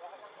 Gracias.